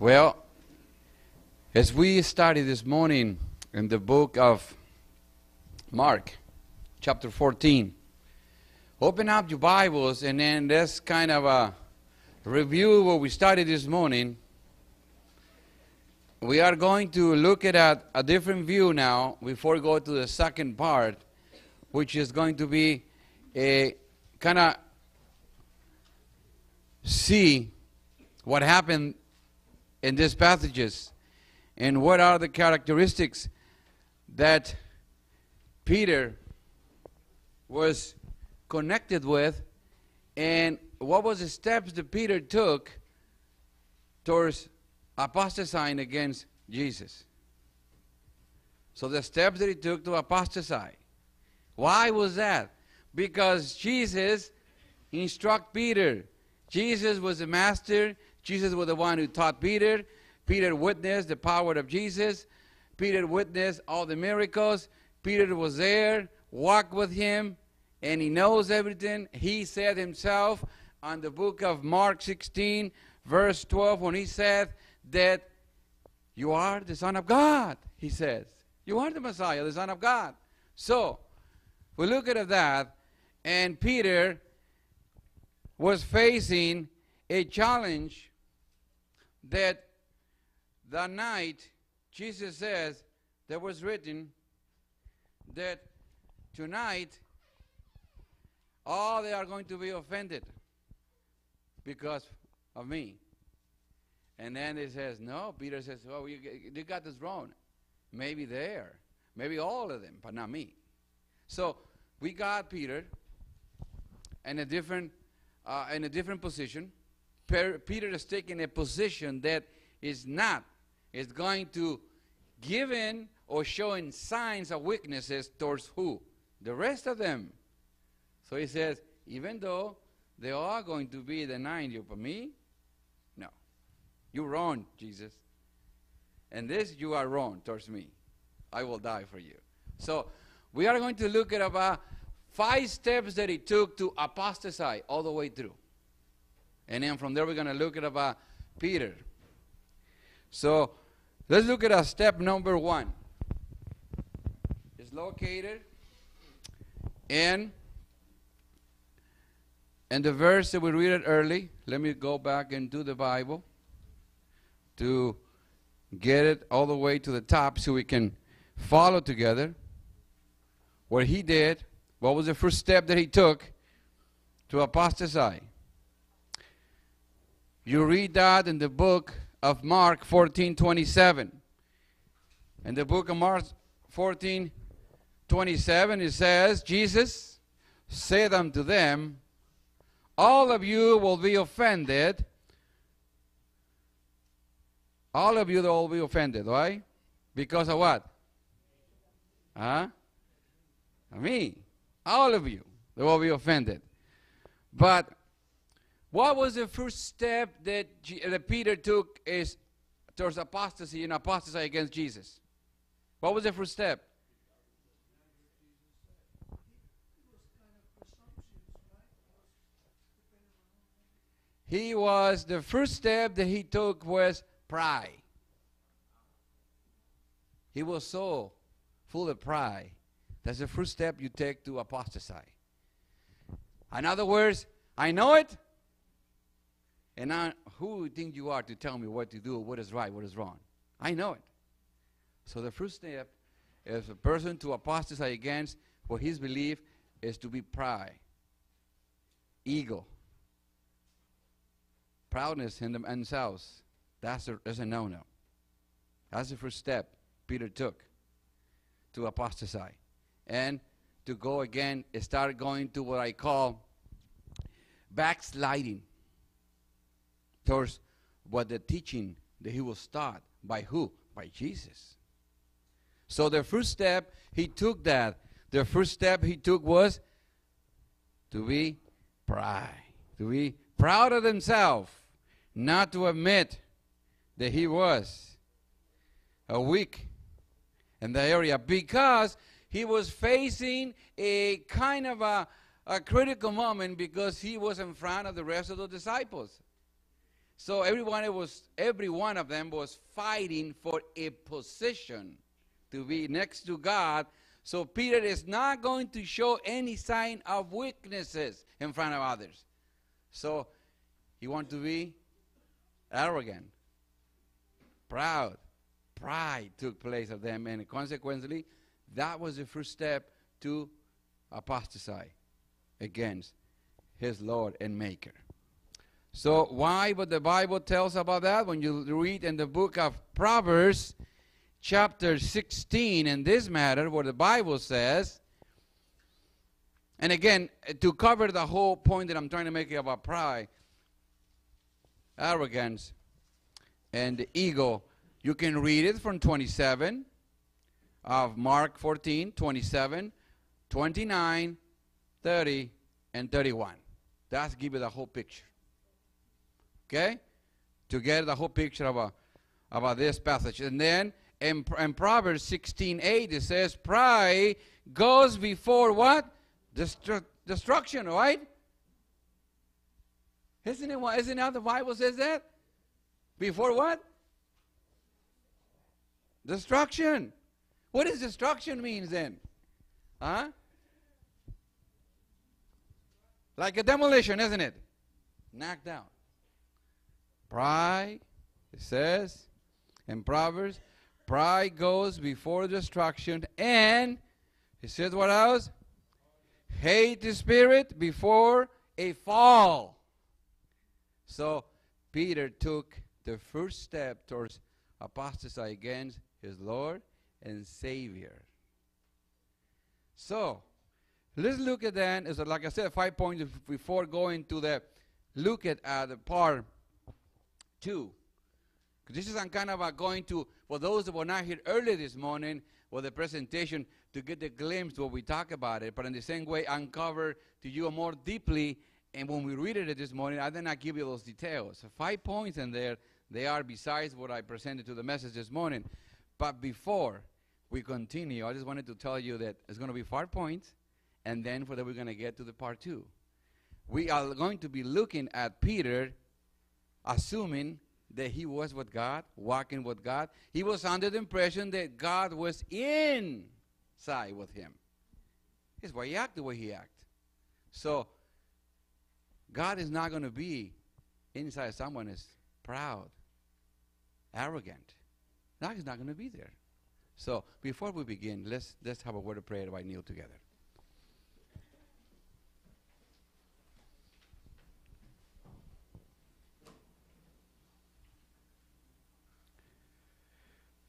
Well, as we studied this morning in the book of Mark, chapter 14, open up your Bibles and then let's kind of uh, review what we studied this morning. We are going to look at a, a different view now before we go to the second part, which is going to be a kind of see what happened in these passages and what are the characteristics that Peter was connected with and what was the steps that Peter took towards apostatizing against Jesus. So the steps that he took to apostatize. Why was that? Because Jesus instructed Peter. Jesus was the master. Jesus was the one who taught Peter. Peter witnessed the power of Jesus. Peter witnessed all the miracles. Peter was there, walked with him, and he knows everything. He said himself on the book of Mark 16, verse 12, when he said that you are the Son of God, he says. You are the Messiah, the Son of God. So, we look at that, and Peter was facing a challenge that the night Jesus says there was written that tonight all they are going to be offended because of me. And then he says, no, Peter says, oh, you, you got this wrong. Maybe there, maybe all of them, but not me. So we got Peter in a different, uh, in a different position. Peter is taking a position that is not, is going to give in or showing signs of weaknesses towards who? The rest of them. So he says, even though they are going to be denying you, but me, no. You're wrong, Jesus. And this, you are wrong towards me. I will die for you. So we are going to look at about five steps that he took to apostatize all the way through. And then from there, we're going to look at about Peter. So let's look at a step number one. It's located in and the verse that we read it early. Let me go back into the Bible to get it all the way to the top so we can follow together what he did. What was the first step that he took to apostatize? You read that in the book of Mark 14 27. In the book of Mark 14 27, it says, Jesus said unto them, All of you will be offended. All of you will be offended, right? Because of what? Huh? Me. All of you. They will be offended. But what was the first step that, G that Peter took is towards apostasy and apostasy against Jesus? What was the first step? He was the first step that he took was pride. He was so full of pride. That's the first step you take to apostatize. In other words, I know it, and now, who do you think you are to tell me what to do, what is right, what is wrong? I know it. So the first step is a person to apostatize against what his belief is to be pride, ego, proudness in themselves. That's a, that's a no-no. That's the first step Peter took to apostatize. And to go again, start going to what I call backsliding towards what the teaching that he was taught by who? By Jesus. So the first step, he took that. The first step he took was to be pride, to be proud of himself, not to admit that he was a weak in the area because he was facing a kind of a, a critical moment because he was in front of the rest of the disciples. So everyone was every one of them was fighting for a position to be next to God. So Peter is not going to show any sign of weaknesses in front of others. So he want to be arrogant, proud. Pride took place of them, and consequently, that was the first step to apostatize against his Lord and Maker. So why But the Bible tells about that? When you read in the book of Proverbs, chapter 16, in this matter, where the Bible says, and again, to cover the whole point that I'm trying to make about pride, arrogance, and the ego, you can read it from 27 of Mark 14, 27, 29, 30, and 31. That's give you the whole picture. Okay? To get the whole picture about, uh, about this passage. And then in, in Proverbs 16 8, it says, Pride goes before what? Destru- destruction, right? Isn't it, isn't it how the Bible says that? Before what? Destruction. What does destruction means then? Huh? Like a demolition, isn't it? Knocked down. Pride, it says in Proverbs, pride goes before destruction, and it says what else? Hate the spirit before a fall. So Peter took the first step towards apostasy against his Lord and Savior. So let's look at then, as like I said, five points before going to the look at uh, the part two. This is kind of uh, going to, for those that were not here early this morning for the presentation, to get a glimpse what we talk about it, but in the same way, uncover to you more deeply. And when we read it this morning, I did not give you those details. Five points in there, they are besides what I presented to the message this morning. But before we continue, I just wanted to tell you that it's going to be five points, and then for that we're going to get to the part two. We are going to be looking at Peter assuming that he was with God, walking with God. He was under the impression that God was inside with him. That's why he acted the way he acted. So, God is not going to be inside someone is proud, arrogant. God is not going to be there. So, before we begin, let's, let's have a word of prayer by kneel together.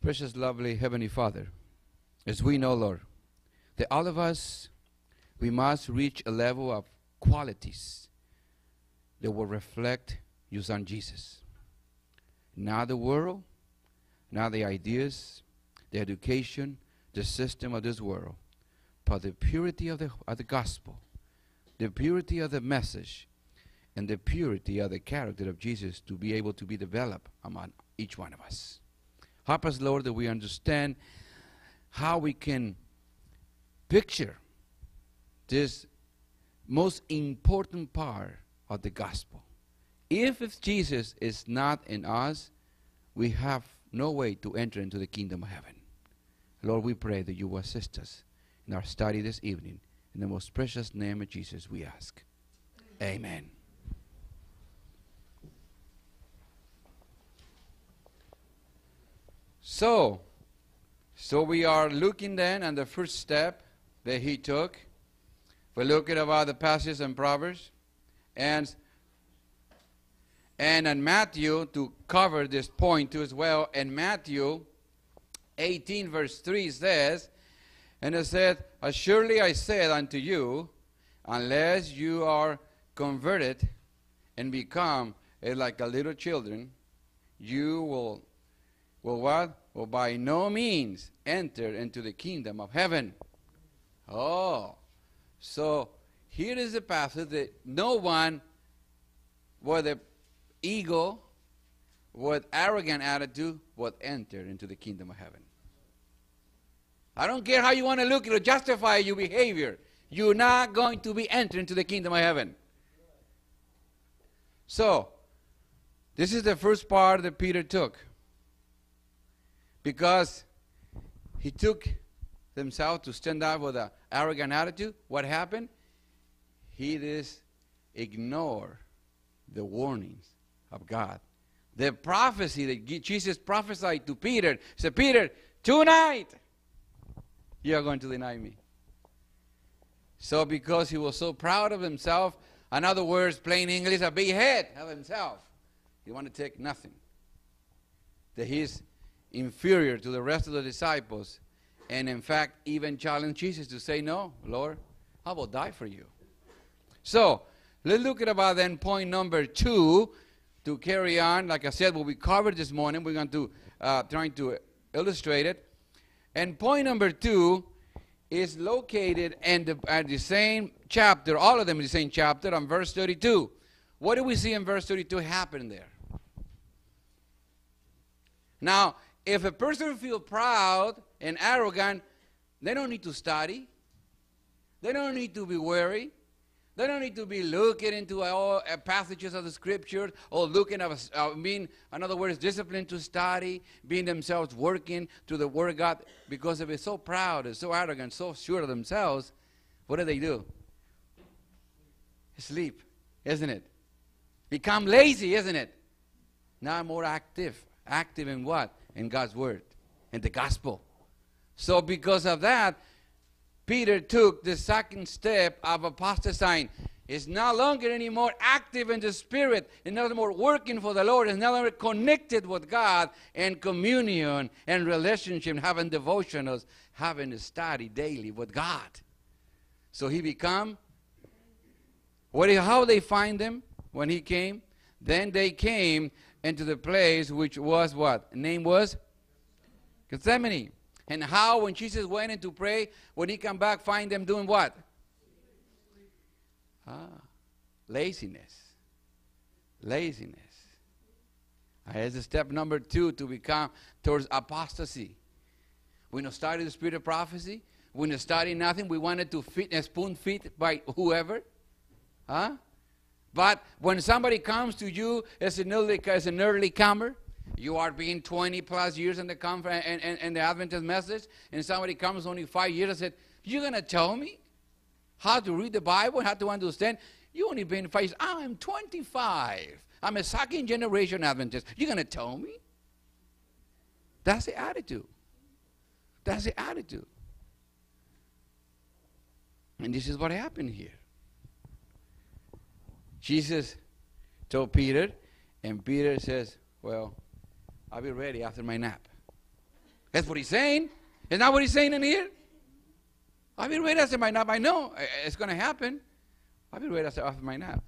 Precious, lovely Heavenly Father, as we know, Lord, that all of us, we must reach a level of qualities that will reflect your Son Jesus. Not the world, not the ideas, the education, the system of this world, but the purity of the, of the gospel, the purity of the message, and the purity of the character of Jesus to be able to be developed among each one of us. Help us, Lord, that we understand how we can picture this most important part of the gospel. If, if Jesus is not in us, we have no way to enter into the kingdom of heaven. Lord, we pray that you will assist us in our study this evening. In the most precious name of Jesus, we ask. Amen. So, so we are looking then at the first step that he took. We're looking about the passages in Proverbs. And and in Matthew, to cover this point too as well, in Matthew 18, verse 3 says, And it said, Surely I said unto you, unless you are converted and become eh, like a little children, you will will what? Will by no means enter into the kingdom of heaven. Oh, so here is a passage that no one with an ego, with arrogant attitude, would enter into the kingdom of heaven. I don't care how you want to look at it, justify your behavior. You're not going to be entering into the kingdom of heaven. So, This is the first part that Peter took. Because he took himself to stand up with an arrogant attitude. What happened? He just ignored the warnings of God. The prophecy that Jesus prophesied to Peter said, Peter, tonight you are going to deny me. So, because he was so proud of himself, in other words, plain English, a big head of himself, he wanted to take nothing. That he's inferior to the rest of the disciples, and in fact, even challenged Jesus to say, No, Lord, I will die for you. So, let's look at about then point number two to carry on. Like I said, what we covered this morning, we're going to uh, trying to illustrate it. And point number two is located in the, at the same chapter, all of them in the same chapter, on verse 32. What do we see in verse 32 happen there? Now, if a person feels proud and arrogant, they don't need to study. They don't need to be worried. They don't need to be looking into all uh, passages of the scriptures or looking at, uh, being, in other words, disciplined to study, being themselves working to the Word of God. Because if they're so proud and so arrogant, so sure of themselves, what do they do? Sleep, isn't it? Become lazy, isn't it? Now more active. Active in what? In God's Word, in the gospel. So because of that, Peter took the second step of apostasy. Is no longer anymore active in the spirit, is no longer working for the Lord, is no longer connected with God in communion and relationship, having devotionals, having to study daily with God. So he become what how they find him when he came? Then they came into the place which was what? name was Gethsemane. And how, when Jesus went in to pray, when he come back, find them doing what? Ah, laziness. Laziness. Here's a step number two to become towards apostasy. We don't study the spirit of prophecy. We don't study nothing. We wanted to fit spoon fit by whoever. Huh? But when somebody comes to you as an early, as an early comer, you are being 20 plus years in the conference and, and, and the Adventist message, and somebody comes only five years and said, You're going to tell me how to read the Bible, how to understand? You only been five years. I'm 25. I'm a second generation Adventist. You're going to tell me? That's the attitude. That's the attitude. And this is what happened here. Jesus told Peter, and Peter says, Well, I'll be ready after my nap. That's what he's saying. Isn't that what he's saying in here? I'll be ready after my nap. I know uh, uh, it's going to happen. I'll be ready after, my nap.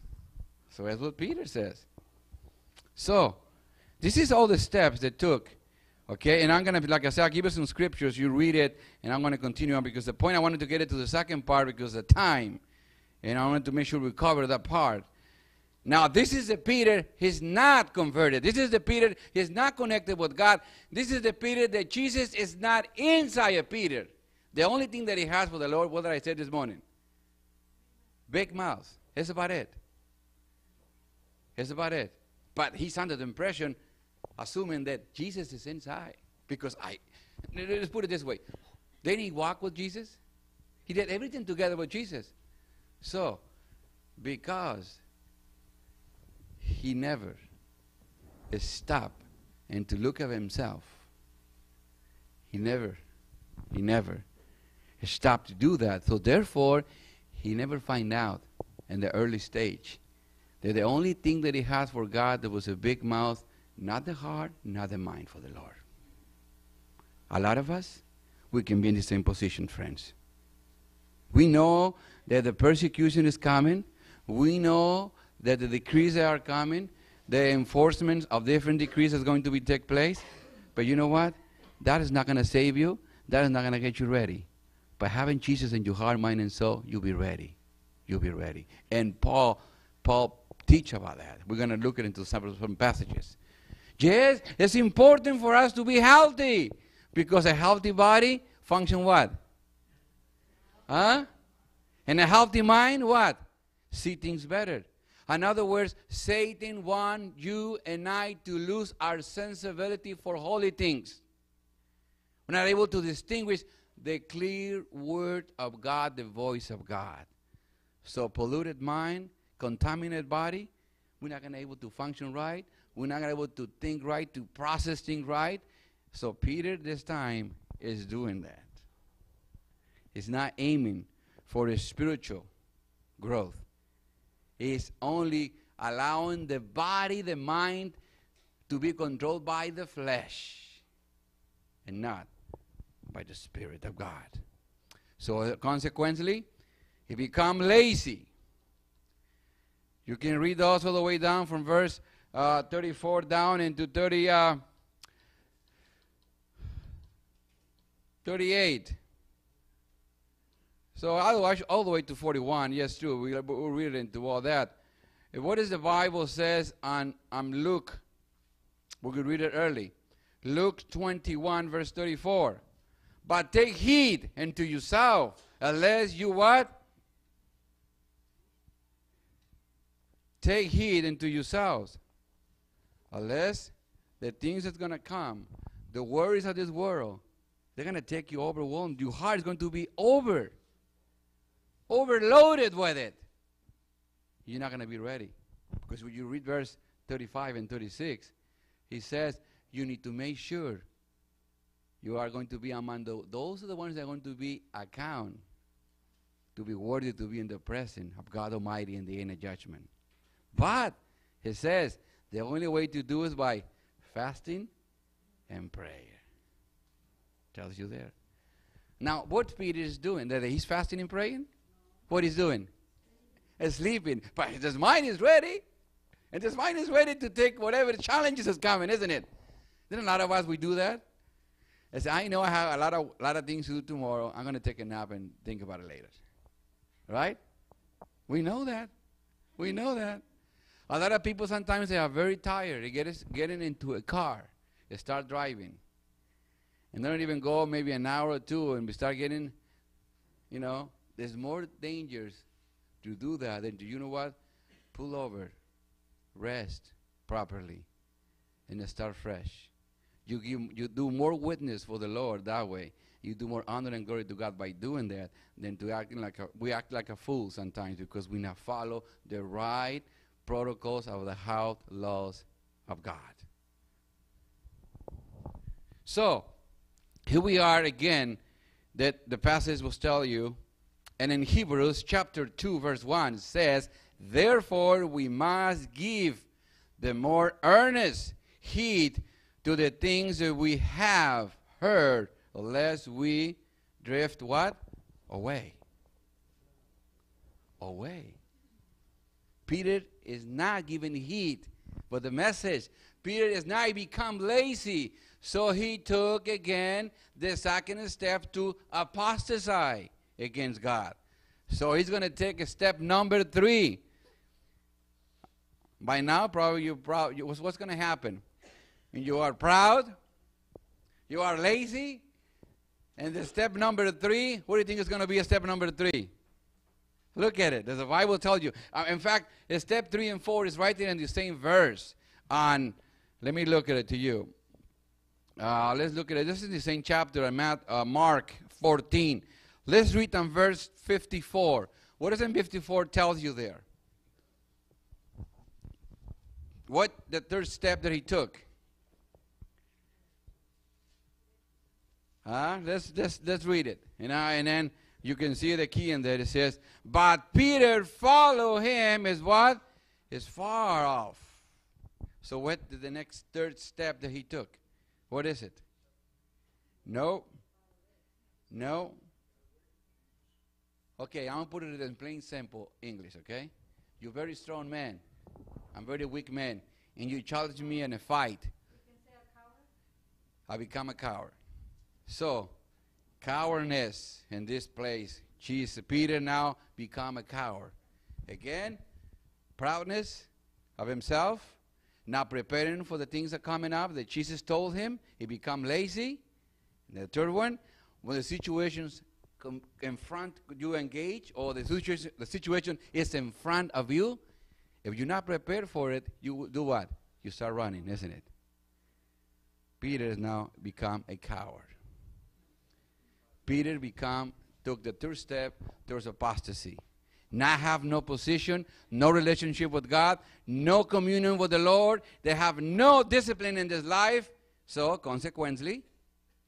So that's what Peter says. So, this is all the steps that took. Okay, and I'm going to, like I said, I'll give you some scriptures. You read it, and I'm going to continue on because the point I wanted to get it to the second part because the time. And I wanted to make sure we cover that part. Now, this is the Peter, he's not converted. This is the Peter, he's not connected with God. This is the Peter that Jesus is not inside of Peter. The only thing that he has for the Lord, what did I say this morning? Big mouth. That's about it. That's about it. But he's under the impression, assuming that Jesus is inside. Because I, let's put it this way. Didn't he walk with Jesus? He did everything together with Jesus. So, because he never stopped and to look at himself. He never, he never stopped to do that. So therefore, he never find out in the early stage that the only thing that he has for God that was a big mouth, not the heart, not the mind for the Lord. A lot of us, we can be in the same position, friends. We know that the persecution is coming. We know that the decrees are coming, the enforcement of different decrees is going to be take place. But you know what? That is not going to save you. That is not going to get you ready. But having Jesus in your heart, mind, and soul, you'll be ready. You'll be ready. And Paul, Paul teach about that. We're going to look into some, some passages. Yes, it's important for us to be healthy because a healthy body function what? Huh? And a healthy mind, what? See things better. In other words, Satan wants you and I to lose our sensibility for holy things. We're not able to distinguish the clear word of God, the voice of God. So, polluted mind, contaminated body, we're not going to be able to function right. We're not going to be able to think right, to process things right. So, Peter, this time, is doing that. He's not aiming for a spiritual growth is only allowing the body, the mind, to be controlled by the flesh and not by the Spirit of God. So, consequently, he become lazy. You can read also the way down from verse uh, 34 down into 30, uh, 38. So all the way to 41, yes, true. We, we'll read into all that. What does the Bible says on, on Luke? We could read it early. Luke 21, verse 34. But take heed unto yourself, unless you what? Take heed unto yourselves, unless the things that's going to come, the worries of this world, they're going to take you overwhelmed. Your heart is going to be over overloaded with it, you're not going to be ready. Because when you read verse 35 and 36, he says, you need to make sure you are going to be among the, those are the ones that are going to be account to be worthy to be in the presence of God Almighty in the end of judgment. But he says the only way to do is by fasting and prayer. Tells you there. Now, what Peter is doing, that he's fasting and praying? What he's doing? Sleeping. But his mind is ready. And his mind is ready to take whatever challenges is coming, isn't it? Then a lot of us we do that. I say, I know I have a lot of lot of things to do tomorrow. I'm gonna take a nap and think about it later. Right? We know that. We know that. A lot of people sometimes they are very tired. They get us getting into a car, they start driving, and they don't even go maybe an hour or two, and we start getting, you know, there's more dangers to do that than to, you know what? Pull over, rest properly, and start fresh. You, give, you do more witness for the Lord that way. You do more honor and glory to God by doing that than to acting like a, we act like a fool sometimes because we not follow the right protocols of the health laws of God. So, here we are again that the passage will tell you and in Hebrews chapter 2, verse 1 says, Therefore we must give the more earnest heed to the things that we have heard, lest we drift what? Away. Away. Peter is not giving heed for the message. Peter is not become lazy. So he took again the second step to apostatize against God. So he's going to take a step number three. By now, probably you're proud. You, what's going to happen? You are proud, you are lazy, and the step number three, what do you think is going to be a step number three? Look at it. Does the Bible tells you. Uh, in fact, step three and four is right there in the same verse. On, let me look at it to you. Uh, let's look at it. This is the same chapter in Matt, uh, Mark 14. Let's read on verse 54. What does in 54 tells you there? What the third step that he took? Huh? Let's, let's, let's read it. You know, and then you can see the key in there. It says, But Peter follow him is what? Is far off. So what the next third step that he took? What is it? No. No. Okay, I'm to put it in plain, simple English, okay? You're very strong man. I'm very weak man. And you challenge me in a fight. I become a coward. So, cowardness in this place. Jesus, Peter now become a coward. Again, proudness of himself, not preparing for the things that coming up that Jesus told him. He become lazy. And the third one, when the situations in front you engage or the situation, the situation is in front of you If you're not prepared for it, you do what? You start running, isn't it? Peter has now become a coward. Peter become took the third step towards apostasy. Not have no position, no relationship with God, no communion with the Lord. They have no discipline in this life. So consequently,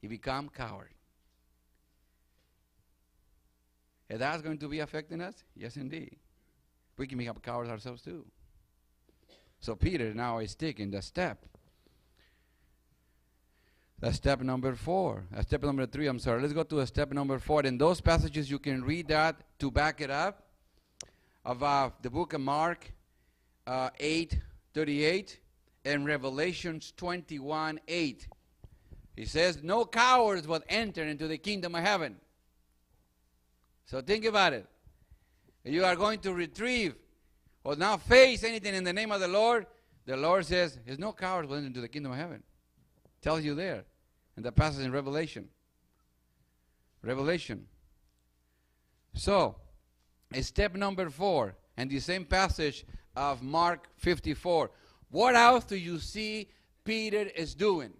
he become coward. Is that going to be affecting us? Yes, indeed. We can become cowards ourselves too. So Peter now is taking the step. That's step number four. That's step number three, I'm sorry. Let's go to step number four. In those passages, you can read that to back it up. Of uh, the book of Mark uh, 8 38 and Revelations 21 8. He says, No cowards will enter into the kingdom of heaven. So think about it. You are going to retrieve or now face anything in the name of the Lord. The Lord says, There's no cowards will enter into the kingdom of heaven. Tells you there. And the passage in Revelation. Revelation. So, step number four, and the same passage of Mark 54. What else do you see Peter is doing?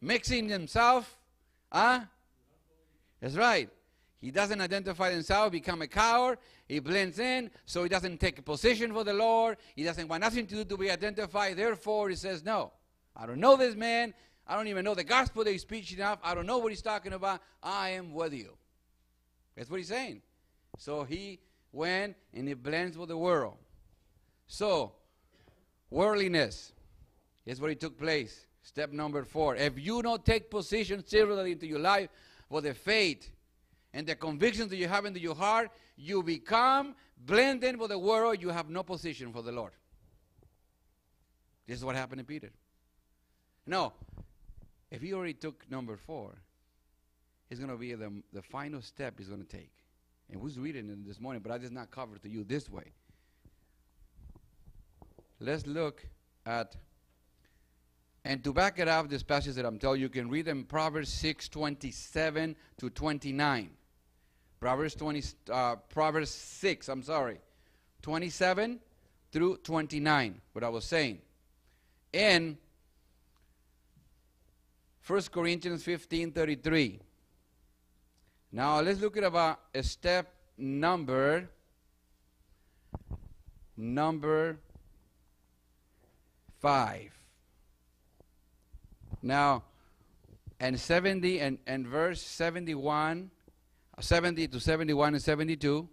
Mixing himself, huh? That's right. He doesn't identify himself, become a coward. He blends in, so he doesn't take a position for the Lord. He doesn't want nothing to do to be identified. Therefore, he says, No, I don't know this man. I don't even know the gospel that he's preaching of. I don't know what he's talking about. I am with you. That's what he's saying. So he went and he blends with the world. So, worldliness is what it took place. Step number four. If you don't take position seriously into your life for the faith and the convictions that you have into your heart, you become blended with the world. You have no position for the Lord. This is what happened to Peter. No, if he already took number four, it's going to be the, the final step he's going to take. And was reading it this morning, but I did not cover to you this way. Let's look at, and to back it up, this passage that I'm telling you, you can read in Proverbs 6, 27 to 29. Proverbs 20, uh, Proverbs 6, I'm sorry, 27 through 29, what I was saying. And 1 Corinthians 15 33. Now let's look at about a step number number 5. Now, and 70 and, and verse 71, uh, 70 to 71 and 72,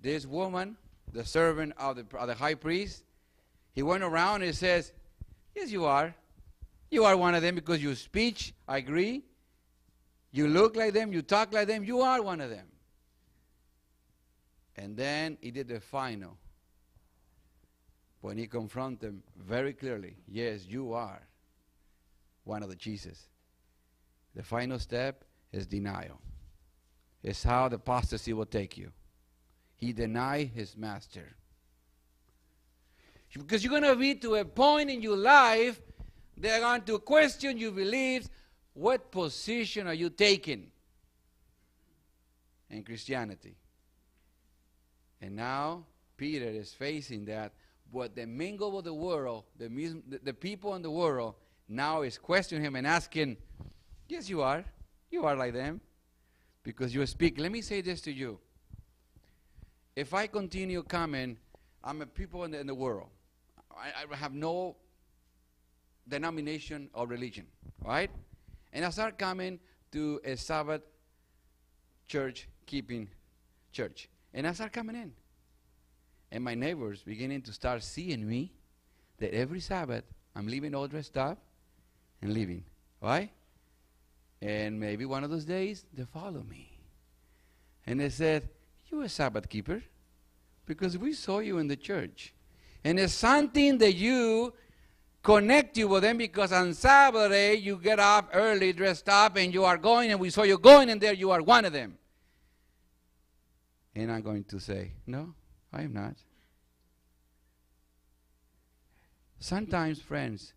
this woman, the servant of the, of the high priest, he went around and says, Yes, you are. You are one of them because your speech, I agree. You look like them, you talk like them, you are one of them. And then he did the final. When he confronted them very clearly, yes, you are one of the Jesus. The final step is denial. It's how the apostasy will take you. He denied his master. Because you're going to be to a point in your life they're going to question your beliefs. What position are you taking in Christianity? And now Peter is facing that. What the mingle of the world, the, the people in the world, now is questioning him and asking, Yes, you are. You are like them. Because you speak. Let me say this to you. If I continue coming, I'm a people in the, in the world. I, I have no denomination or religion, right? And I start coming to a Sabbath church keeping church. And I start coming in. And my neighbors beginning to start seeing me that every Sabbath I'm leaving all dressed up and leaving. Right? And maybe one of those days they follow me. And they said, You a Sabbath keeper? Because we saw you in the church. And it's something that you connect you with them because on Saturday you get up early, dressed up, and you are going, and we saw you going, and there you are one of them. And I'm going to say, No, I am not. Sometimes, friends,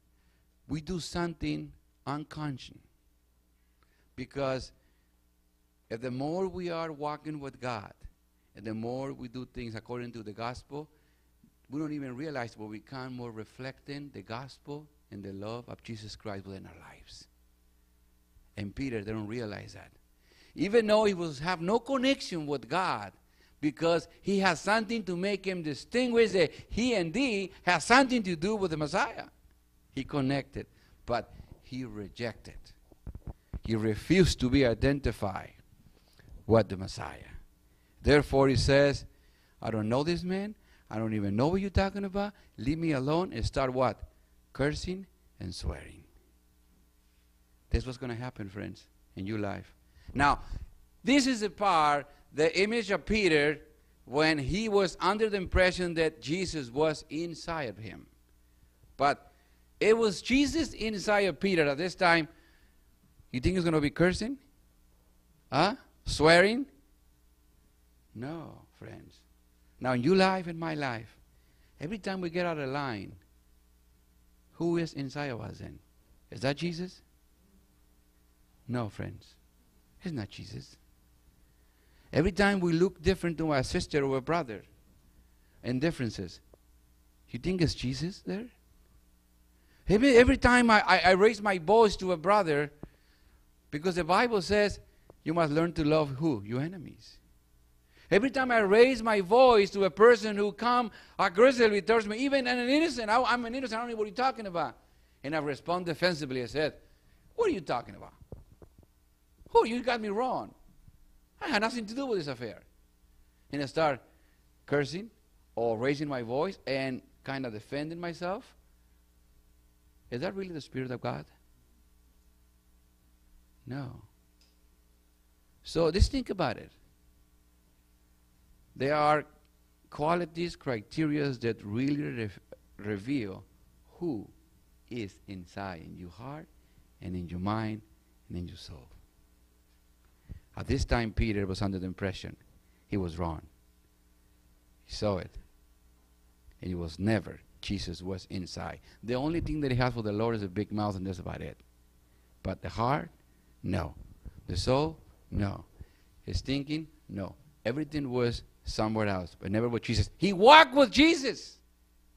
we do something unconscious because the more we are walking with God And the more we do things according to the gospel, we don't even realize but we become more reflecting the gospel and the love of Jesus Christ within our lives. And Peter, they don't realize that. Even though he was have no connection with God, because he has something to make him distinguish that he and thee has something to do with the Messiah. He connected, but he rejected. He refused to be identified with the Messiah. Therefore, he says, I don't know this man. I don't even know what you're talking about. Leave me alone and start what? Cursing and swearing. That's what's going to happen, friends, in your life. Now, this is the part, the image of Peter when he was under the impression that Jesus was inside of him. But it was Jesus inside of Peter at this time. You think he's going to be cursing? Huh? Swearing? No, friends. Now, in your life and my life, every time we get out of line, who is inside of us then? Is that Jesus? No, friends. It's not Jesus. Every time we look different to our sister or a brother, and differences, you think it's Jesus there? Every, every time I, I, I raise my voice to a brother, because the Bible says you must learn to love who? Your enemies. Every time I raise my voice to a person who come aggressively towards me, even an innocent, I, am an innocent, I don't know what you're talking about. And I respond defensively. I said, What are you talking about? Oh, you got me wrong. I had nothing to do with this affair. And I start cursing or raising my voice and kind of defending myself. Is that really the Spirit of God? No. So just think about it. There are qualities, criteria that really re- reveal who is inside in your heart and in your mind and in your soul. At this time, Peter was under the impression he was wrong. He saw it. And it was never Jesus was inside. The only thing that he has for the Lord is a big mouth, and that's about it. But the heart, no. The soul, no. His thinking, no. Everything was somewhere else, but never with Jesus. He walked with Jesus.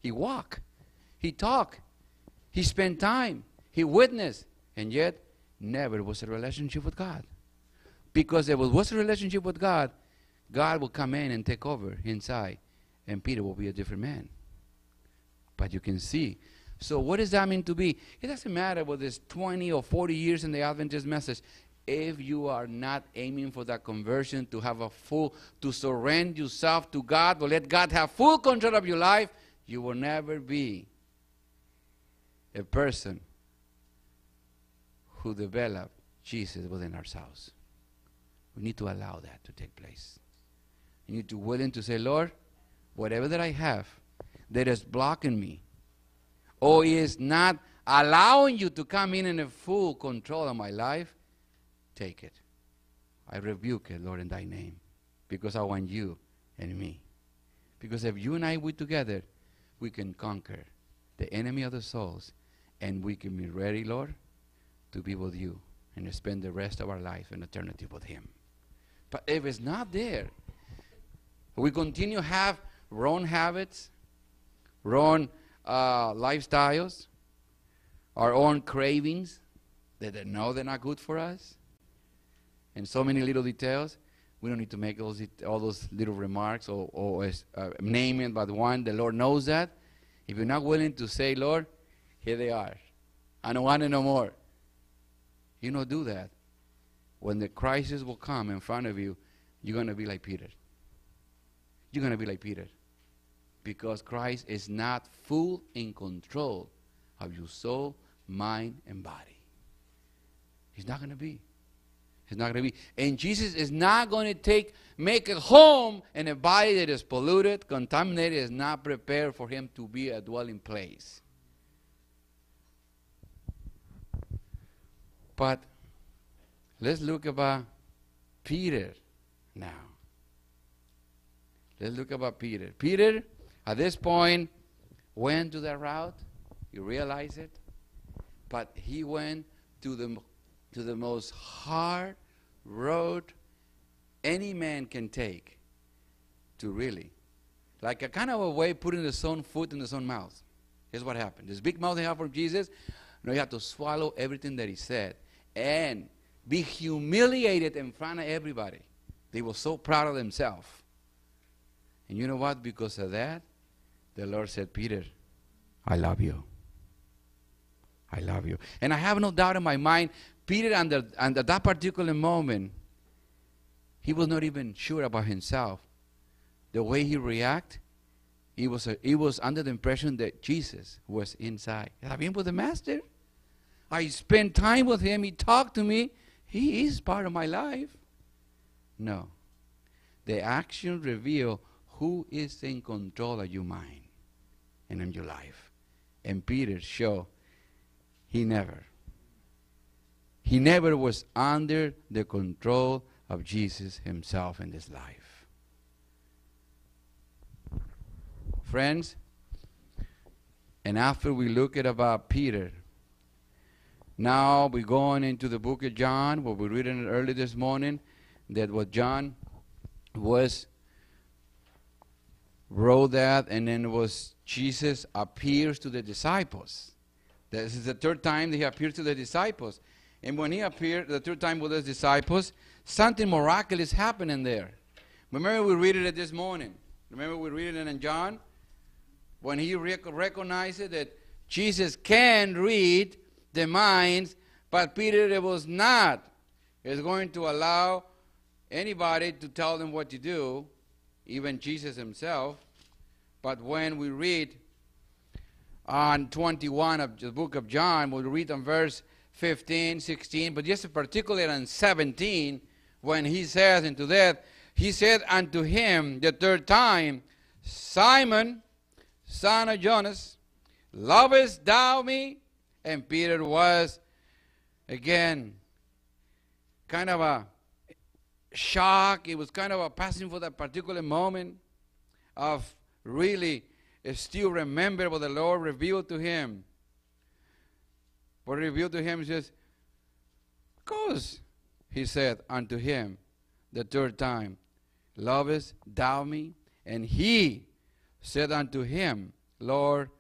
He walked. He talked. He spent time. He witnessed. And yet, never was a relationship with God. Because if there was a relationship with God, God will come in and take over inside, and Peter will be a different man. But you can see. So, what does that mean to be? It doesn't matter whether it's 20 or 40 years in the Adventist message. If you are not aiming for that conversion, to have a full, to surrender yourself to God, or let God have full control of your life, you will never be a person who developed Jesus within ourselves. We need to allow that to take place. You need to willing to say, Lord, whatever that I have that is blocking me or is not allowing you to come in in a full control of my life, take it. I rebuke it, Lord, in thy name, because I want you and me. Because if you and I we together, we can conquer the enemy of the souls, and we can be ready, Lord, to be with you and spend the rest of our life in eternity with him. But if it's not there, we continue have wrong habits, wrong uh, lifestyles, our own cravings that they know they're not good for us, and so many little details. We don't need to make those, all those little remarks or, or uh, name it, but one, the Lord knows that. If you're not willing to say, Lord, here they are. I don't want to know more. You don't do that when the crisis will come in front of you, you're going to be like Peter. You're going to be like Peter. Because Christ is not full in control of your soul, mind, and body. He's not going to be. He's not going to be. And Jesus is not going to take, make a home in a body that is polluted, contaminated, is not prepared for him to be a dwelling place. But Let's look about Peter now. Let's look about Peter. Peter, at this point, went to the route. You realize it? But he went to the, to the most hard road any man can take to really, like a kind of a way putting his own foot in his own mouth. Here's what happened. This big mouth he had from Jesus, now you have to swallow everything that he said and be humiliated in front of everybody. They were so proud of themselves. And you know what? Because of that, the Lord said, Peter, I love you. I love you. And I have no doubt in my mind, Peter, under, under that particular moment, he was not even sure about himself. The way he reacted, he was, a, he was under the impression that Jesus was inside. Have been with the Master? I spent time with him. He talked to me. He is part of my life. No. The action reveal who is in control of your mind and in your life. And Peter showed he never. He never was under the control of Jesus himself in this life. Friends, and after we look at about Peter, now we're going into the book of John, what we read early this morning, that what John was wrote that, and then it was Jesus appears to the disciples. This is the third time that he appeared to the disciples. And when he appeared the third time with his disciples, something miraculous happened there. Remember we read it this morning. Remember we read it in John? When he rec- recognized that Jesus can read the minds, but Peter it was not. Is going to allow anybody to tell them what to do, even Jesus himself. But when we read on 21 of the book of John, we'll read on verse 15, 16, but just particularly on 17, when he says into that, he said unto him the third time, Simon, son of Jonas, lovest thou me? And Peter was, again, kind of a shock. It was kind of a passing for that particular moment of really eh, still remember what the Lord revealed to him. What revealed to him says, Of course, he said unto him the third time, Lovest thou me? And he said unto him, Lord,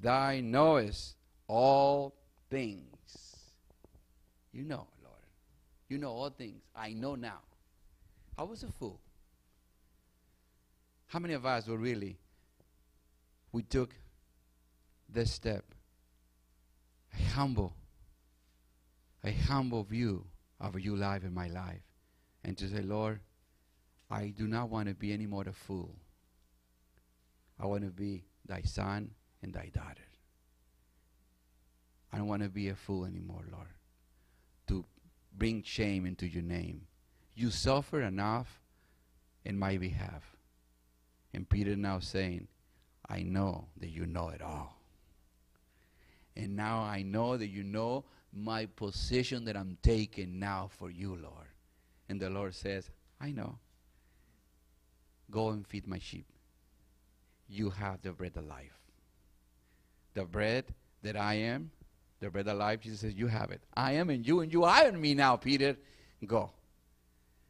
thou knowest all things. You know, Lord. You know all things. I know now. I was a fool. How many of us were really we took this step a humble, a humble view of your life and my life, and to say, Lord, I do not want to be any more a fool. I want to be thy son and thy daughter. I don't want to be a fool anymore, Lord, to bring shame into your name. You suffer enough in my behalf. And Peter now saying, I know that you know it all. And now I know that you know my position that I'm taking now for you, Lord. And the Lord says, I know. Go and feed my sheep. You have the bread of life. The bread that I am, the bread of life, Jesus says, You have it. I am in you, and you are in me now, Peter. Go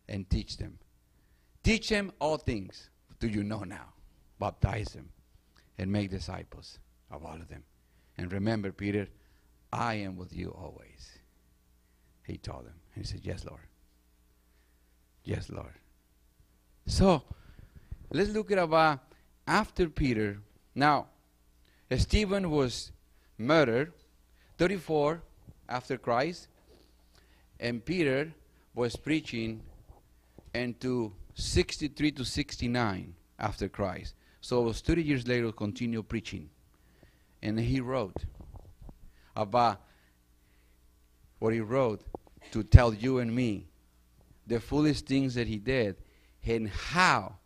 and teach them. Teach them all things. Do you know now? Baptize them and make disciples of all of them. And remember, Peter, I am with you always. He told them. And he said, Yes, Lord. Yes, Lord. So, let's look at about after Peter. Now, Stephen was murdered 34 after Christ, and Peter was preaching into 63 to 69 after Christ. So it was 30 years later, continue preaching. And he wrote about what he wrote to tell you and me the foolish things that he did and how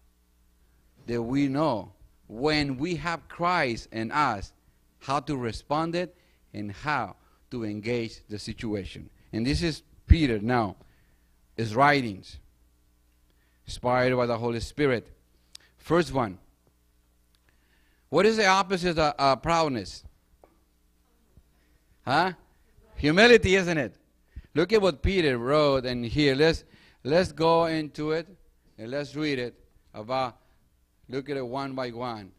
that we know when we have Christ in us how to respond it and how to engage the situation. And this is Peter now, his writings, inspired by the Holy Spirit. First one, what is the opposite of uh, proudness? Huh? Humility, isn't it? Look at what Peter wrote and here. Let's let's go into it and let's read it about Look at it one by one.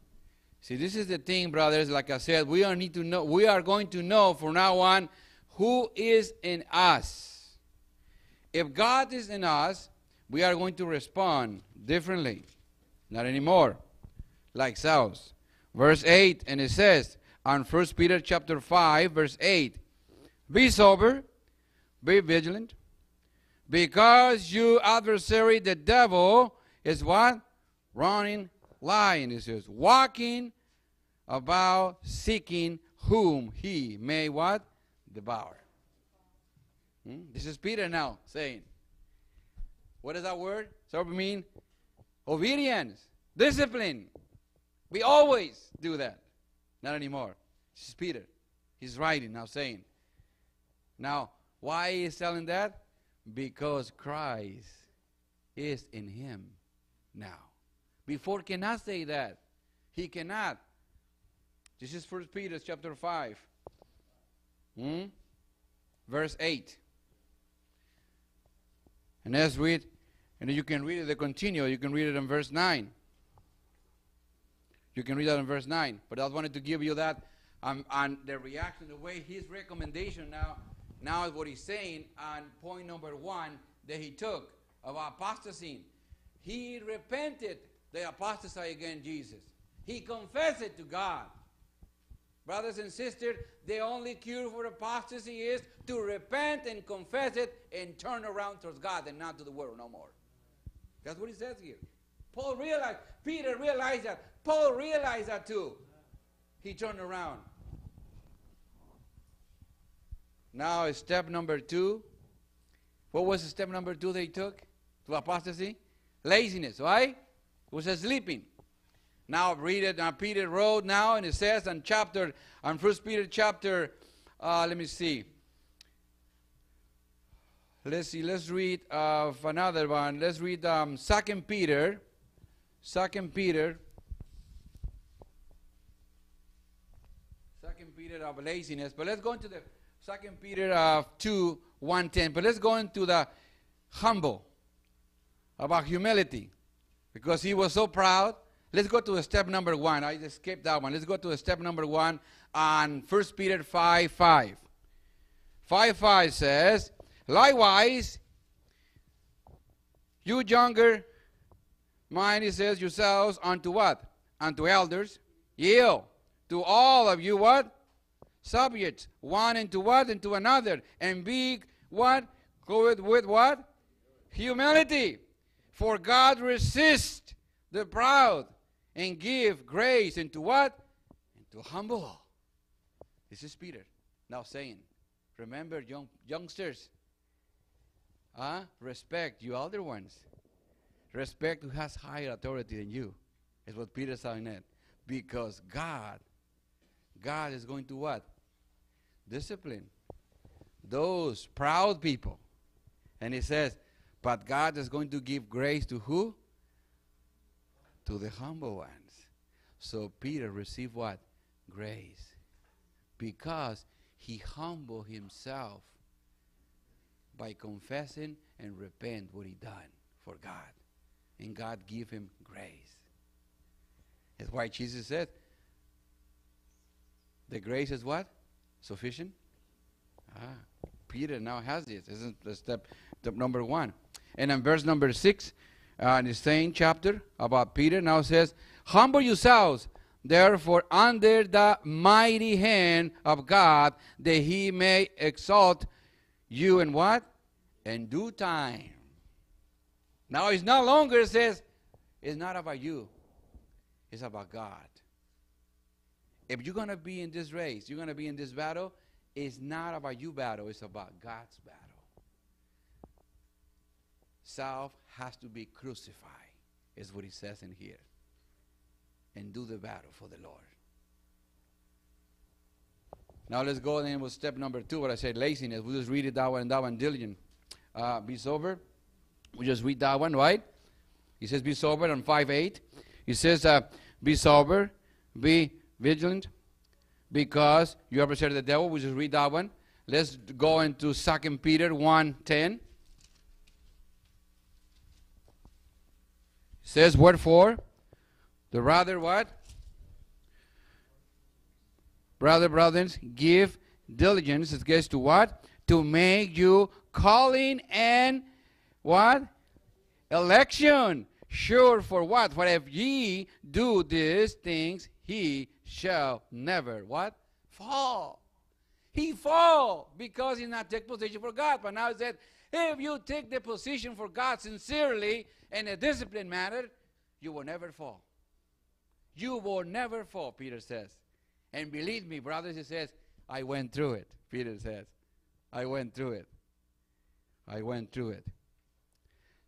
See, this is the thing, brothers. Like I said, we are need to know. We are going to know from now on who is in us. If God is in us, we are going to respond differently. Not anymore, like Saul's. Verse 8, and it says on 1 Peter chapter 5, verse 8, Be sober, be vigilant, because your adversary, the devil, is what? Running, lying. It says, walking about seeking whom he may what? Devour. Hmm? This is Peter now saying. What does that word? So mean obedience, discipline. We always do that. Not anymore. This is Peter. He's writing now saying. Now, why is telling that? Because Christ is in him now. Before cannot say that. He cannot. This is First Peter chapter 5. Hmm? Verse 8. And let's read, and you can read it the continue. You can read it in verse 9. You can read that in verse 9. But I wanted to give you that um, on the reaction, the way his recommendation now, now is what he's saying on point number one that he took of apostasy. He repented the apostasy against Jesus. He confessed it to God. Brothers and sisters, the only cure for apostasy is to repent and confess it and turn around towards God and not to the world no more. That's what he says here. Paul realized, Peter realized that. Paul realized that too. He turned around. Now, step number two. What was step number two they took to apostasy? Laziness, right? It was sleeping. Now read it. Now Peter wrote now, and it says in chapter, on First Peter chapter, uh, let me see. Let's see. Let's read uh, another one. Let's read um, Second Peter. Second Peter. Second Peter of laziness. But let's go into the Second Peter of two one ten. But let's go into the humble about humility because he was so proud Let's go to step number one. I just skipped that one. Let's go to step number one on 1 Peter 5 5. 5 5 says, Likewise, you younger mind, says, yourselves unto what? Unto elders. Yield to all of you what? Subjects. One into what? Into another. And be what? Clothed with what? Humility. For God resists the proud and give grace into what? Into humble. This is Peter now saying, remember, young youngsters, uh, respect you older ones. Respect who has higher authority than you. Is what Peter saying that. Because God, God is going to what? Discipline those proud people. And he says, but God is going to give grace to who? to the humble ones. So Peter received what? Grace. Because he humbled himself by confessing and repent what he done for God. And God give him grace. That's why Jesus said, the grace is what? Sufficient? Ah, Peter now has this. This is the step, step number one. And in verse number six, uh, in the same chapter about Peter now says, Humble yourselves, therefore, under the mighty hand of God, that he may exalt you in what? In due time. Now it's no longer it says, it's not about you, it's about God. If you're going to be in this race, you're going to be in this battle, it's not about you battle, it's about God's battle. Self has to be crucified, is what he says in here. And do the battle for the Lord. Now let's go then with step number two, what I said, laziness. We just read it that one and that one, diligent. Uh, be sober. We just read that one, right? He says, be sober on 5 8. He says, uh, be sober, be vigilant, because you ever said the devil. We just read that one. Let's go into Second Peter 1 10. says, Wherefore, The rather what? Brother, brothers, give diligence, it gets to what? To make you calling and what? Election. Sure for what? For if ye do these things, he shall never what? Fall. He fall because he not take position for God. But now he said, if you take the position for God sincerely in a disciplined manner, you will never fall. You will never fall, Peter says. And believe me, brothers, he says, I went through it. Peter says, I went through it. I went through it.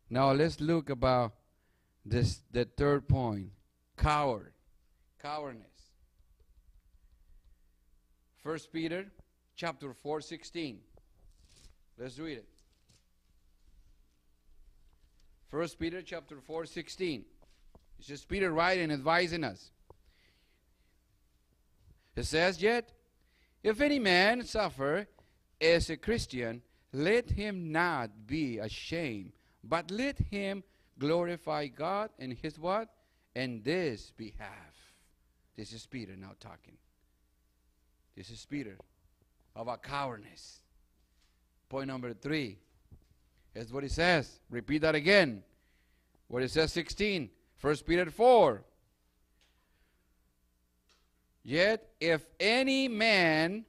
Now let's look about this the third point. Coward. Cowardness. First Peter chapter 4, 16. Let's read it. First Peter chapter 4, 16. It's just Peter writing, advising us. It says, Yet, if any man suffer as a Christian, let him not be ashamed, but let him glorify God in his what? In this behalf. This is Peter now talking. This is Peter about cowardice. Point number three. Is what he says. Repeat that again. What it says 16. First Peter 4. Yet if any man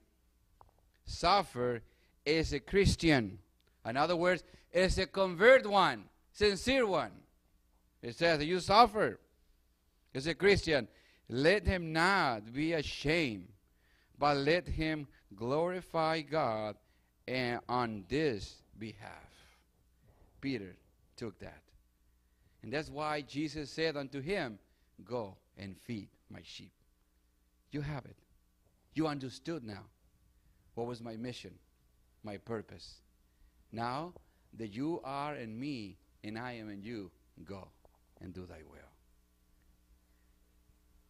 suffer as a Christian, in other words, as a convert one, sincere one, it says you suffer as a Christian, let him not be ashamed, but let him glorify God and on this behalf. Peter took that. And that's why Jesus said unto him, Go and feed my sheep. You have it. You understood now what was my mission, my purpose. Now that you are in me and I am in you, go and do thy will.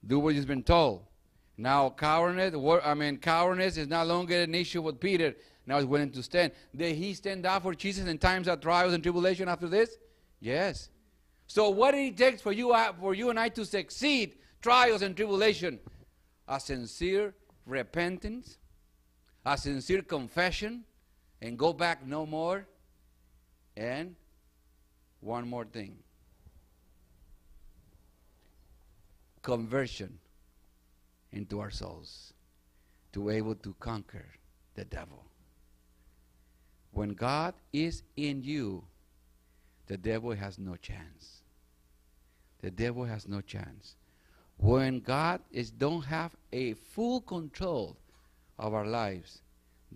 Do what you've been told. Now cowardice, I mean cowardice is no longer an issue with Peter. Now he's willing to stand. Did he stand up for Jesus in times of trials and tribulation after this? Yes. So what it takes for you, uh, for you and I to succeed trials and tribulation? A sincere repentance, a sincere confession, and go back no more. And one more thing conversion into our souls to be able to conquer the devil. When God is in you, the devil has no chance. The devil has no chance. When God is don't have a full control of our lives,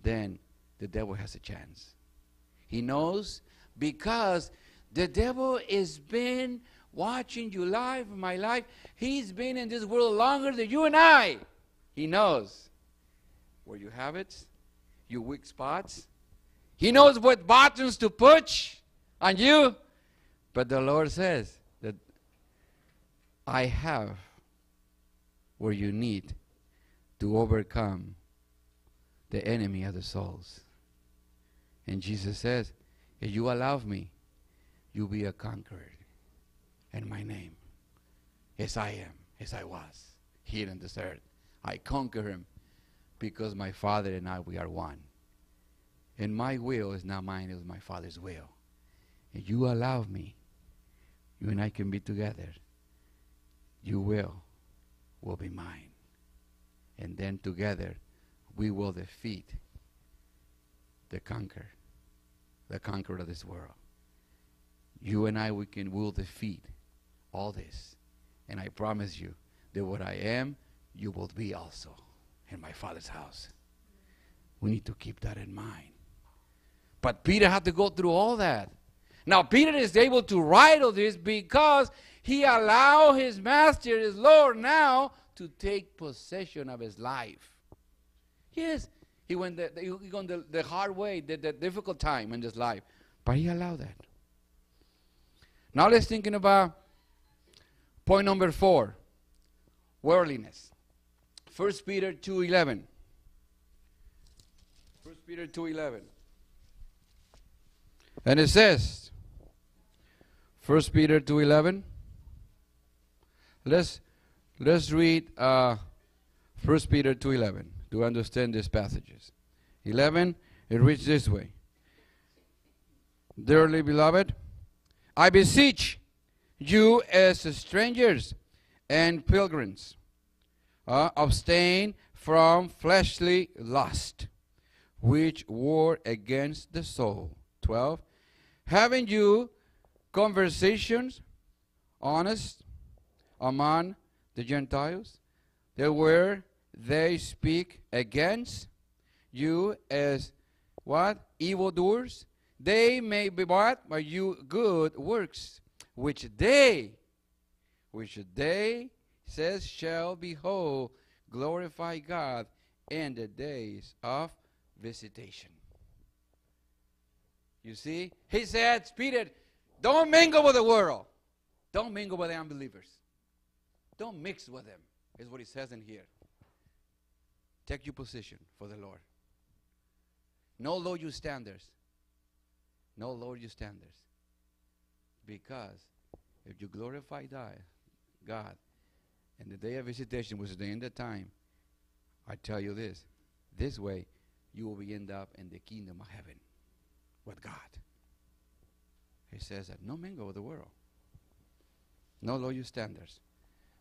then the devil has a chance. He knows because the devil has been watching you live, my life. He's been in this world longer than you and I. He knows where you have it, your weak spots. He knows what buttons to push on you. But the Lord says that I have where you need to overcome the enemy of the souls. And Jesus says, if you allow me, you'll be a conqueror in my name. As I am, as I was here in this earth. I conquer him because my Father and I, we are one. And my will is not mine, it is my Father's will. And you allow me, you and I can be together. You will will be mine. And then together we will defeat the conqueror, the conqueror of this world. You and I, we can will defeat all this. And I promise you that what I am, you will be also in my Father's house. We need to keep that in mind. But Peter had to go through all that. Now, Peter is able to write all this because he allowed his master, his Lord, now to take possession of his life. Yes, he went the, he went the, the hard way, the, the difficult time in his life, but he allowed that. Now let's thinking about point number four, worldliness. First Peter 2.11. First Peter 2.11. And it says, First Peter 2.11. Let's Let's read uh, 1 Peter 2.11 to understand these passages. 11, it reads this way. Dearly beloved, I beseech you as strangers and pilgrims, uh, abstain from fleshly lust, which war against the soul. 12. Having you conversations honest among the Gentiles, that where they speak against you as what? Evildoers, they may be what? By you good works, which they, which they, says, shall behold, glorify God in the days of visitation. You see? He said, Peter, don't mingle with the world. Don't mingle with the unbelievers. Don't mix with them, is what he says in here. Take your position for the Lord. No lower your standards. No lower your standards. Because if you glorify God, and the day of visitation was the end of time, I tell you this this way you will be end up in the kingdom of heaven with God. He says that no mingle with the world. No lower your standards.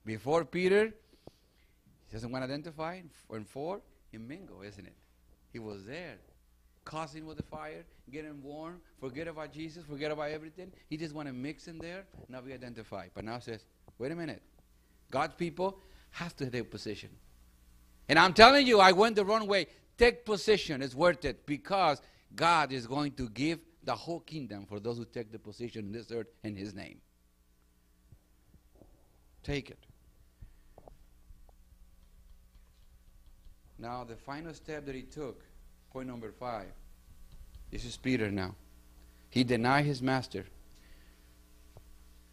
Before Peter, he doesn't want to identify. And four, he Mingo, isn't it? He was there, causing with the fire, getting warm, forget about Jesus, forget about everything. He just want to mix in there, not be identified. But now says, wait a minute. God's people have to take position. And I'm telling you, I went the wrong way. Take position. It's worth it because God is going to give the whole kingdom for those who take the position in this earth in His name. Take it. Now, the final step that he took, point number five, this is Peter now. He denied his master.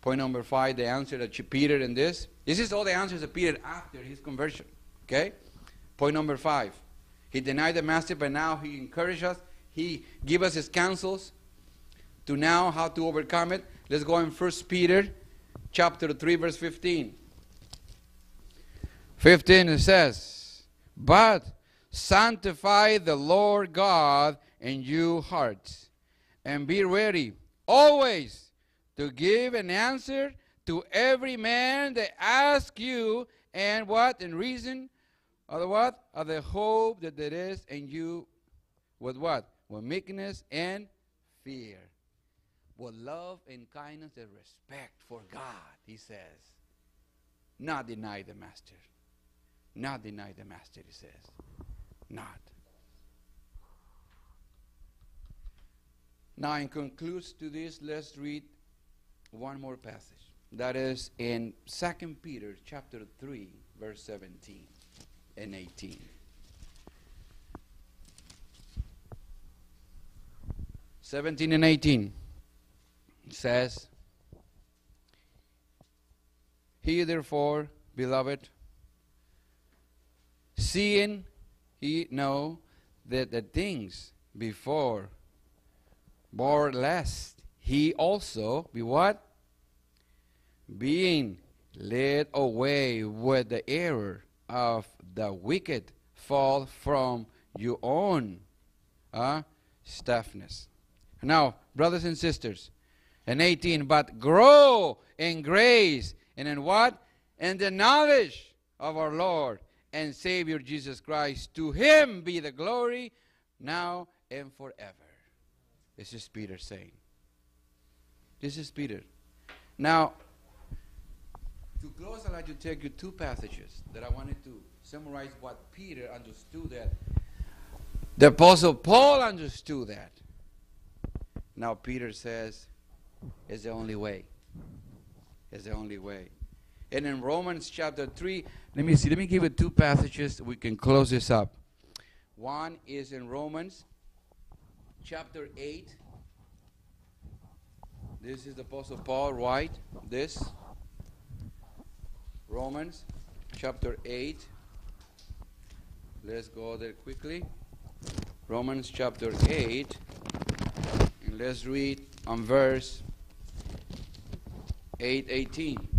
Point number five, the answer that Peter in this. This is all the answers of Peter after his conversion. Okay? Point number five. He denied the master, but now he encouraged us. He give us his counsels to now how to overcome it. Let's go in First Peter chapter 3, verse 15. 15 it says, But sanctify the Lord God in your hearts, and be ready always to give an answer to every man that asks you, and what? In reason of the what? Of the hope that there is in you with what? With meekness and fear with love and kindness and respect for God, he says. Not deny the master. Not deny the master, he says. Not. Now, in concludes to this, let's read one more passage. That is in 2 Peter chapter 3, verse 17 and 18. 17 and 18 says, He therefore, beloved, seeing he know that the things before bore lest he also be what? Being led away with the error of the wicked fall from your own uh, stiffness. Now, brothers and sisters, and 18, but grow in grace and in what? In the knowledge of our Lord and Savior Jesus Christ. To him be the glory now and forever. This is Peter saying. This is Peter. Now, to close, I'd like to take you two passages that I wanted to summarize what Peter understood that. The Apostle Paul understood that. Now, Peter says, is the only way. Is the only way. And in Romans chapter 3, let me see, let me give you two passages. We can close this up. One is in Romans chapter 8. This is the Apostle Paul, right? This. Romans chapter 8. Let's go there quickly. Romans chapter 8. And let's read on verse 818.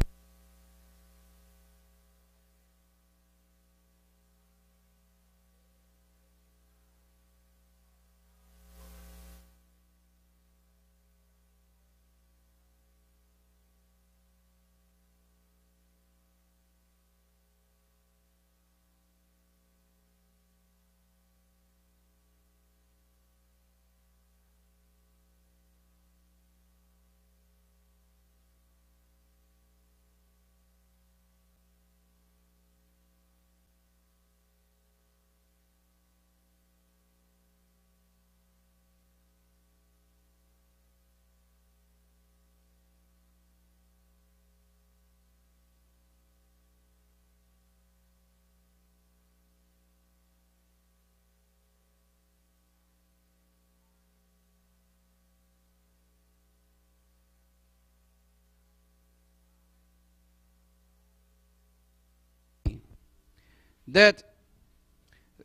That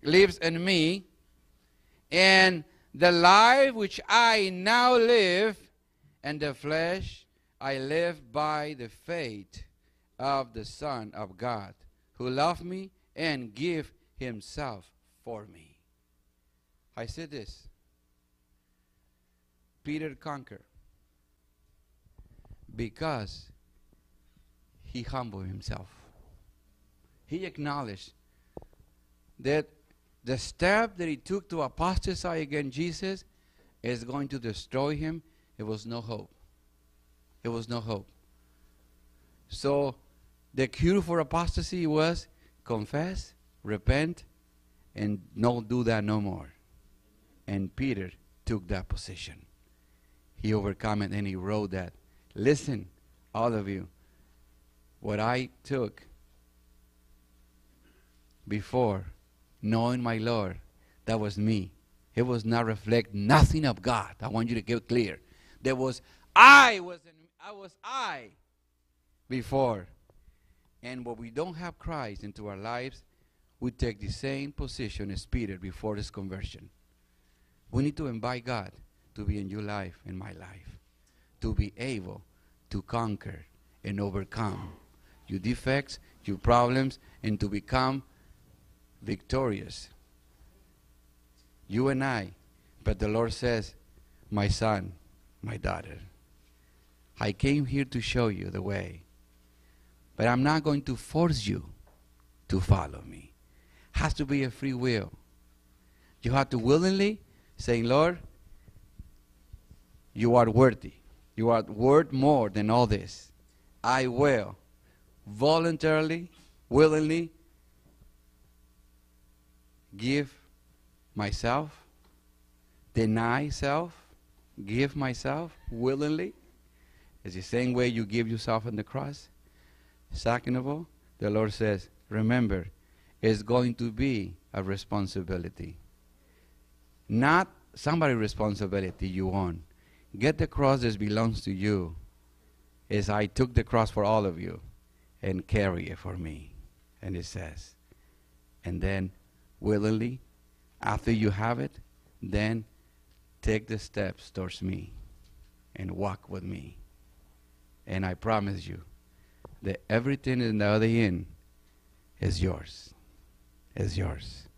lives in me, and the life which I now live in the flesh, I live by the faith of the Son of God, who loved me and gave himself for me. I said this. Peter conquered because he humbled himself. He acknowledged that the step that he took to apostatize against Jesus is going to destroy him. It was no hope. It was no hope. So the cure for apostasy was confess, repent, and don't do that no more. And Peter took that position. He overcame it and he wrote that. Listen, all of you, what I took before knowing my Lord, that was me. It was not reflect nothing of God. I want you to get clear. There was I was in, I was I before. And when we don't have Christ into our lives, we take the same position as Peter before his conversion. We need to invite God to be in your life, in my life, to be able to conquer and overcome your defects, your problems, and to become victorious. You and I. But the Lord says, My son, my daughter, I came here to show you the way. But I'm not going to force you to follow me. Has to be a free will. You have to willingly say, Lord, you are worthy. You are worth more than all this. I will voluntarily, willingly give myself, deny self, give myself willingly. It's the same way you give yourself on the cross. Second of all, the Lord says, remember, it's going to be a responsibility. Not somebody's responsibility you own. Get the cross that belongs to you as I took the cross for all of you and carry it for me. And it says, and then willingly, after you have it, then take the steps towards me and walk with me. And I promise you that everything in the other end is yours. Is yours.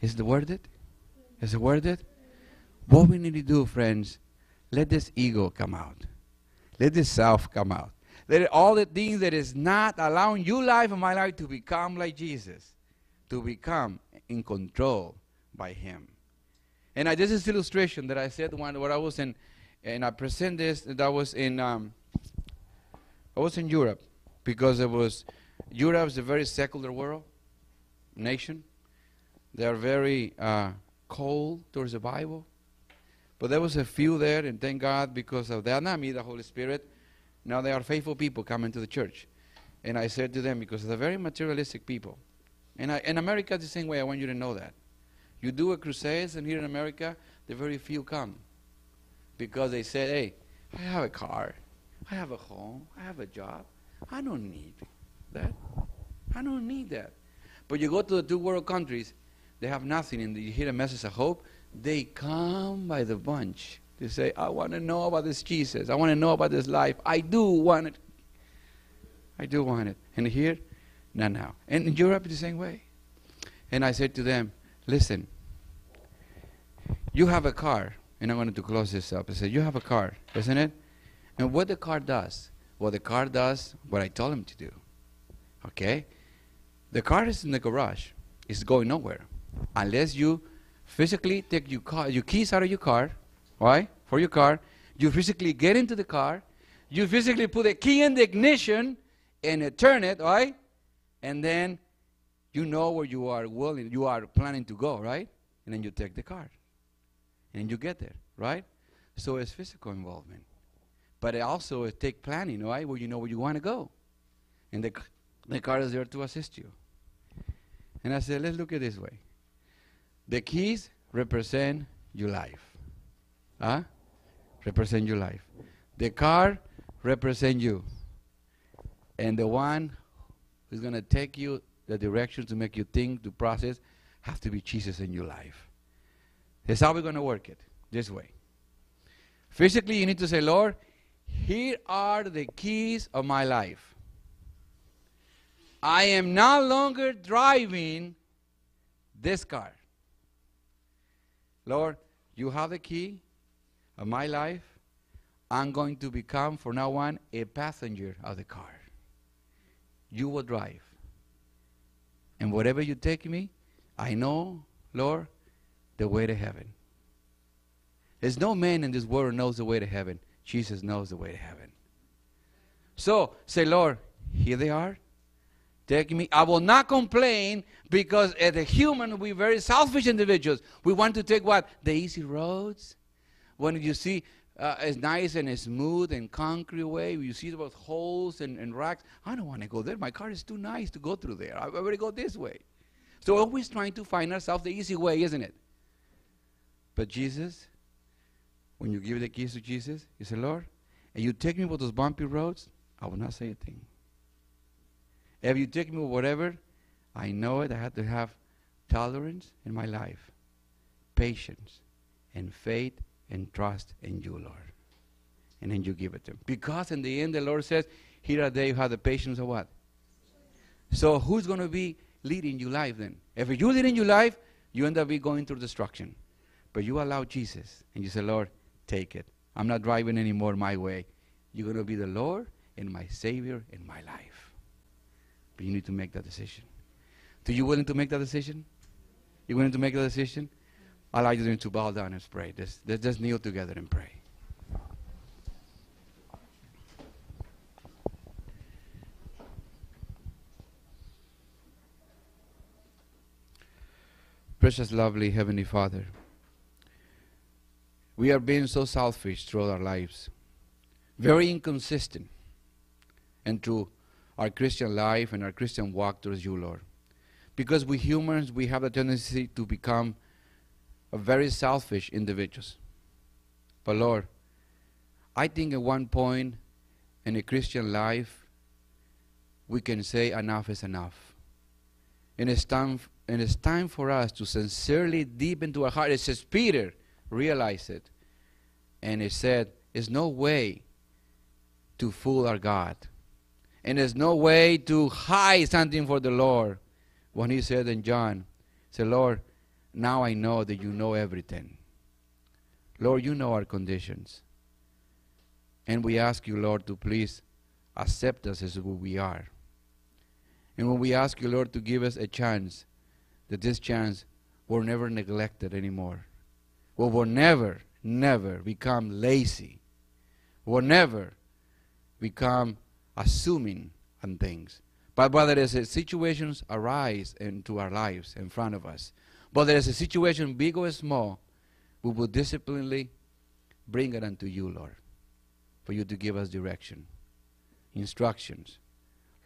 Is it worth it? Is it worth it? What we need to do, friends, let this ego come out. Let this self come out. Let all the things that is not allowing your life and my life to become like Jesus, to become in control by Him. And I, this is illustration that I said when, when I was in, and I present this, that I was in, um, I was in Europe because it was, Europe is a very secular world, nation. They are very uh, cold towards the Bible. But there was a few there, and thank God because of that, not me, the Holy Spirit. Now they are faithful people coming to the church. And I said to them, because they're very materialistic people. And I, in America, the same way, I want you to know that. You do a crusade, and here in America, the very few come. Because they said, hey, I have a car, I have a home, I have a job. I don't need that. I don't need that. But you go to the two world countries, they have nothing, and you hear a message of hope, they come by the bunch. They say, I want to know about this Jesus. I want to know about this life. I do want it. I do want it. And here, not now. And in Europe, the same way. And I said to them, listen, you have a car. And I wanted to close this up. I said, you have a car, isn't it? And what the car does, well, the car does what I told him to do. Okay? The car is in the garage. It's going nowhere. Unless you physically take your, car, your keys out of your car, right? For your car. You physically get into the car. You physically put a key in the ignition and turn it, right? And then you know where you are willing, you are planning to go, right? And then you take the car. And you get there, right? So it's physical involvement. But it also it take planning, right? Where you know where you want to go. And the, the car is there to assist you. And I said, let's look at this way. The keys represent your life. Huh? Represent your life. The car represent you. And the one who's going to take you the direction to make you think, to process, have to be Jesus in your life. That's how we're going to work it, this way. Physically, you need to say, Lord, here are the keys of my life. I am no longer driving this car. Lord, you have the key of my life. I'm going to become, for now on, a passenger of the car. You will drive. And wherever you take me, I know, Lord, the way to heaven. There's no man in this world knows the way to heaven. Jesus knows the way to heaven. So say, Lord, here they are. Take me. I will not complain because as a human, we're very selfish individuals. We want to take what? The easy roads. When you see uh, nice and it's smooth and concrete way, you see those holes and, and racks. I don't want to go there. My car is too nice to go through there. I better go this way. So we're always trying to find ourselves the easy way, isn't it? But Jesus, when you give the keys to Jesus, you say, Lord, and you take me over those bumpy roads, I will not say a thing. If you take me whatever, I know it. I have to have tolerance in my life, patience, and faith and trust in you, Lord. And then you give it to him. Because in the end, the Lord says, Here are they who have the patience of what? So who's going to be leading your life then? If you lead in your life, you end up going through destruction. But you allow Jesus and you say, Lord, take it. I'm not driving anymore my way. You're going to be the Lord and my Savior in my life. But you need to make that decision. Do you willing to make that decision? You willing to make that decision? I'd like you to bow down and pray. Let's just kneel together and pray. Precious, lovely Heavenly Father, we are being so selfish throughout our lives, very inconsistent, and through our Christian life and our Christian walk towards you, Lord. Because we humans, we have a tendency to become a very selfish individuals. But Lord, I think at one point in a Christian life, we can say enough is enough. And it's time, and it's time for us to sincerely, deep into our heart, it says Peter, realized it. And he said, There's no way to fool our God. And there's no way to hide something for the Lord. When he said in John, said, Lord, now I know that you know everything. Lord, you know our conditions. And we ask you, Lord, to please accept us as who we are. And when we ask you, Lord, to give us a chance, that this chance will never neglected anymore we will never, never become lazy. We will never become assuming on things. But whether there's a situations arise into our lives in front of us, whether there's a situation big or small, we will disciplinely bring it unto you, Lord, for you to give us direction, instructions.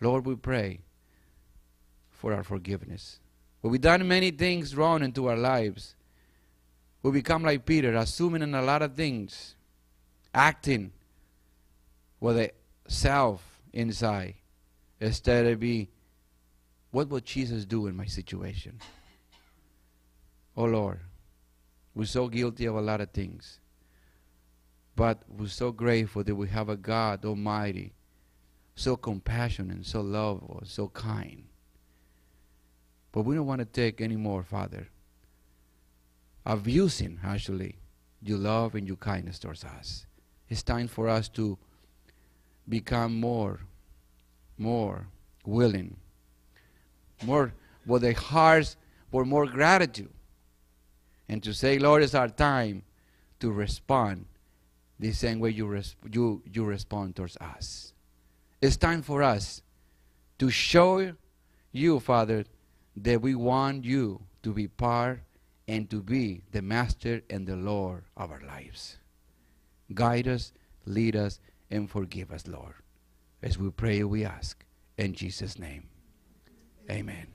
Lord, we pray for our forgiveness. When we've done many things wrong into our lives, we become like Peter, assuming in a lot of things, acting with a self inside, instead of be, what would Jesus do in my situation? Oh Lord, we're so guilty of a lot of things. But we're so grateful that we have a God Almighty, so compassionate, so lovable, so kind. But we don't want to take any more, Father abusing actually your love and your kindness towards us. It's time for us to become more, more willing, more with the hearts for more gratitude, and to say, Lord, it's our time to respond the same way you, res- you, you respond towards us. It's time for us to show you, Father, that we want you to be part and to be the master and the Lord of our lives. Guide us, lead us, and forgive us, Lord. As we pray, we ask. In Jesus' name, amen.